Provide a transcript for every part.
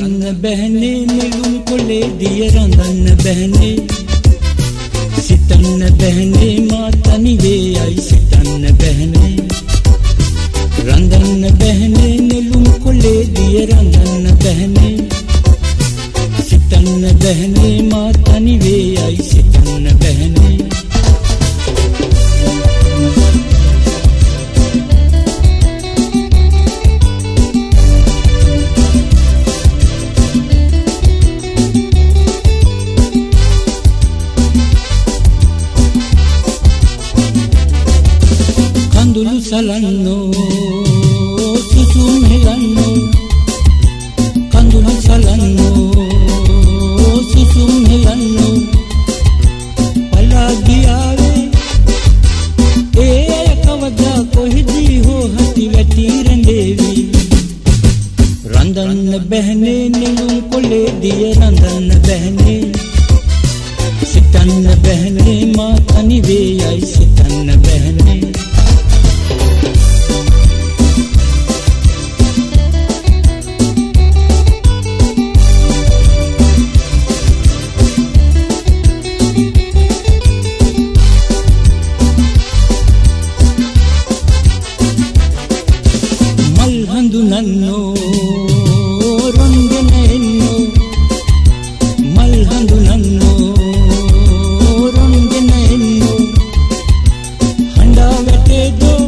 රඳන්න බැහනේ නෙළුම් කොලේ දිය රඳන්න බැහනේ සිතන්න බැහනේ මා තනි වේයයි සිතන්න බැහනේ රඳන්න බැහනේ නෙළුම් කොලේ දිය රඳන්න බැහනේ සිතන්න බැහනේ මා තනි වේයයි සිතන්න බැහනේ කඳුළු සලන්නෝ සුසුම් හෙලන්නෝ කඳුළු සලන්නෝ සුසුම් හෙලන්නෝ. පලා ගියාවේ ඒ අය කවදා කොහෙදී හෝ හති වැටි රැඳේවි රඳන්න බැහනේ නෙළුම් කොලේ දිය රඳන්න බැහනේ. සිතන්න බැහනේ මා තනි වේයයි සිතන්න මල් හඳුනන්නෝ රොන්ගෙන එන්නෝ මල් හඳුනන්නෝ රොන්ගෙන එන්නෝ හඬා වැටේදෝ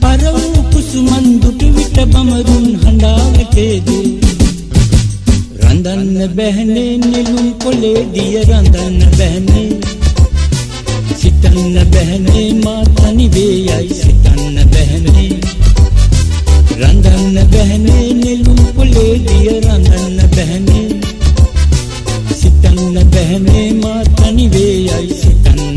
පරවු කුසුමන් දුටු විට බමරුන් හඬා වැටේදෝ රඳන්න බැහනේ නෙළුම් කොලේ දිය රඳන්න බැහනේ සිතන්න බැහනේ මා තනි වේයයි සිතන්න සිතන්න බැහනේ මා තනි වේයයි සිතන්න. බැහනේ